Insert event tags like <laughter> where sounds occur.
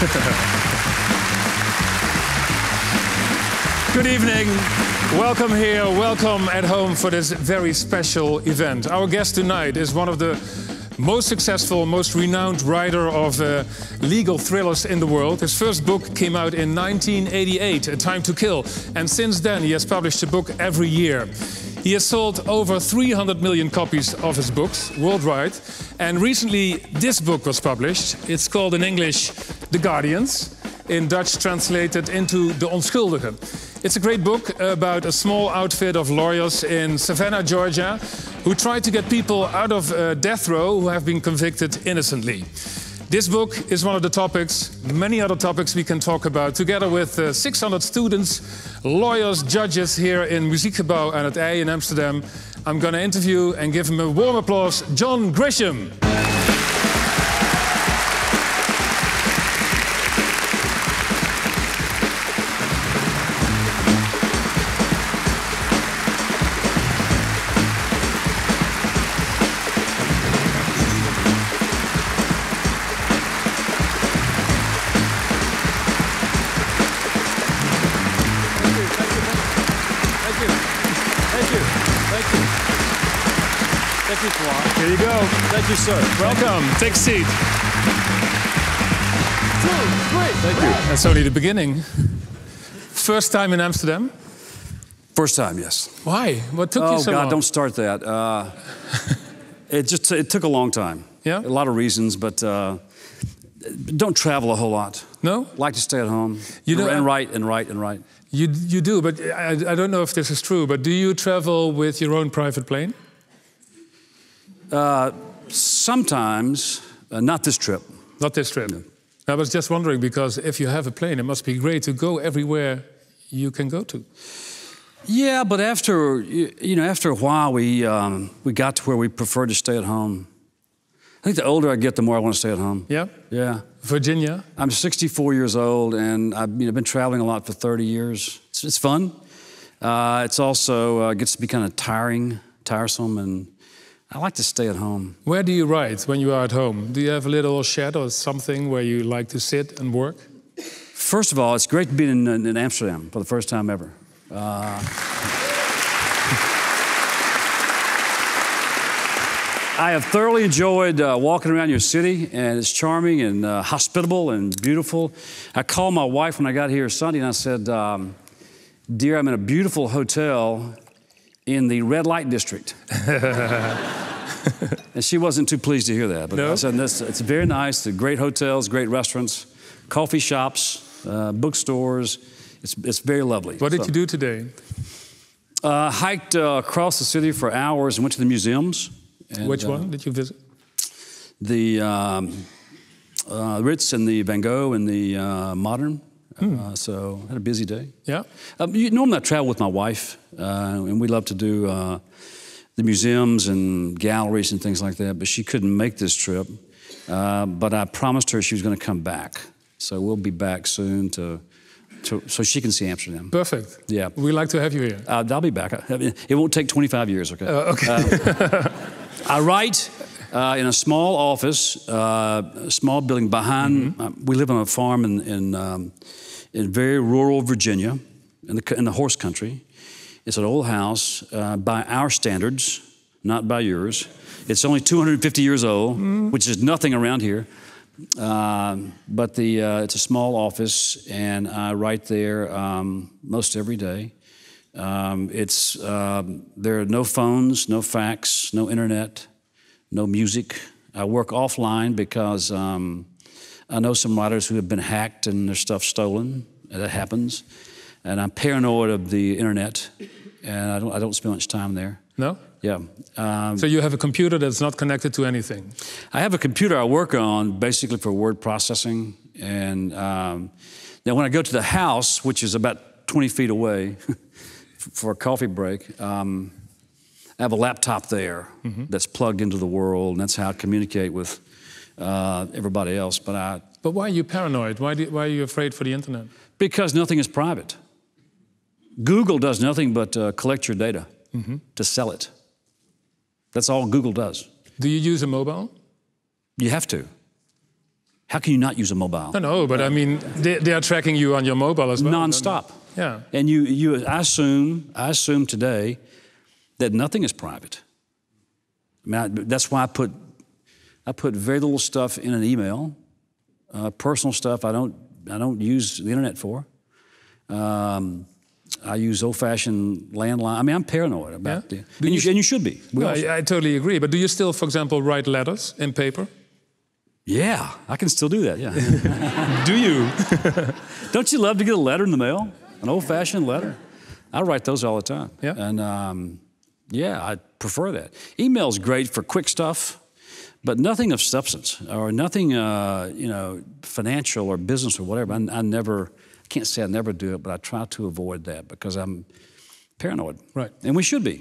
<laughs> Good evening. Welcome here, welcome at home for this very special event. Our guest tonight is one of the most successful, most renowned writer of uh, legal thrillers in the world. His first book came out in 1988, A Time to Kill, and since then he has published a book every year. He has sold over 300 million copies of his books worldwide, and recently this book was published. It's called in English The Guardians, in Dutch translated into De Onschuldigen. It's a great book about a small outfit of lawyers in Savannah, Georgia, who try to get people out of uh, death row who have been convicted innocently. This book is one of the topics, many other topics we can talk about, together with uh, 600 students, lawyers, judges here in Muziekgebouw aan 't IJ in Amsterdam. I'm going to interview and give him a warm applause, John Grisham. Thank you, Florent. Here you go. Thank you, sir. Welcome. Take a seat. Two, three. Thank you. That's only the beginning. First time in Amsterdam? First time, yes. Why? What took oh you so long? Oh, God, don't start that. Uh, <laughs> it just it took a long time. Yeah? A lot of reasons, but uh, don't travel a whole lot. No? Like to stay at home. You know, and write and write and write. You, you do, but I, I don't know if this is true, but do you travel with your own private plane? Sometimes, uh, not this trip. Not this trip. I was just wondering because if you have a plane, it must be great to go everywhere you can go to. Yeah, but after you you know, after a while, we um, we got to where we prefer to stay at home. I think the older I get, the more I want to stay at home. Yeah? Yeah. Virginia? I'm 64 years old, and I've you know, been traveling a lot for 30 years. It's, it's fun. Uh, it's also uh, gets to be kind of tiring, tiresome, and I like to stay at home. Where do you write when you are at home? Do you have a little shed or something where you like to sit and work? First of all, it's great to be in, in, in Amsterdam for the first time ever. Uh, I have thoroughly enjoyed uh, walking around your city, and it's charming and uh, hospitable and beautiful. I called my wife when I got here Sunday, and I said, um, "Dear, I'm in a beautiful hotel in the red light district." <laughs> and she wasn't too pleased to hear that. But No? I said, "This- "It's very nice. The great hotels, great restaurants, coffee shops, uh, bookstores. It's, it's very lovely." What did So- you do today? uh, hiked uh, across the city for hours and went to the museums. And, Which uh, one did you visit? The um, uh, Rijks and the Van Gogh and the uh, Modern. Uh, so had a busy day. Yeah? Um, you, normally I travel with my wife, uh, and we love to do uh, the museums and galleries and things like that. But she couldn't make this trip. Uh, but I promised her she was going to come back. So we'll be back soon to, to so she can see Amsterdam. Perfect. Yeah. We'd like to have you here. Uh, I'll be back. It won't take 25 years, okay? okay. <laughs> I write uh, in a small office, uh, a small building behind. uh, we live on a farm in in, um, in very rural Virginia, in the in the horse country. It's an old house uh, by our standards, not by yours. It's only 250 years old, which is nothing around here. Um, but the uh, it's a small office, and I write there um, most every day. Um, it's um, there are no phones, no fax, no internet, no music. I work offline because um, I know some writers who have been hacked and their stuff stolen. That happens, and I'm paranoid of the internet, and I don't I don't spend much time there. No? Yeah. Um, So you have a computer that's not connected to anything. I have a computer I work on basically for word processing. And um, now, when I go to the house, which is about 20 feet away <laughs> for a coffee break, um, I have a laptop there that's plugged into the world, and that's how I communicate with uh, everybody else. But I, But why are you paranoid? Why, do, why are you afraid for the internet? because nothing is private. Google does nothing but uh, collect your data to sell it. That's all Google does. Do you use a mobile? You have to. How can you not use a mobile? No, no, but I mean, they, they are tracking you on your mobile as well. Non-stop. Yeah. And you, you, I assume, I assume today that nothing is private. I mean, I, that's why I put, I put very little stuff in an email. Uh, personal stuff I don't, I don't use the internet for. Um, I use old-fashioned landline. I mean, I'm paranoid about Yeah? the, and you, and you should be. No. I, I totally agree. But do you still, for example, write letters in paper? yeah, I can still do that. Yeah. <laughs> Do you? <laughs> Don't you love to get a letter in the mail? An old-fashioned letter. I write those all the time. Yeah. And um, yeah, I prefer that. Email's great for quick stuff, but nothing of substance or nothing, uh, you know, financial or business or whatever. I, I never, I can't say I never do it, but I try to avoid that because I'm paranoid. Right. And we should be.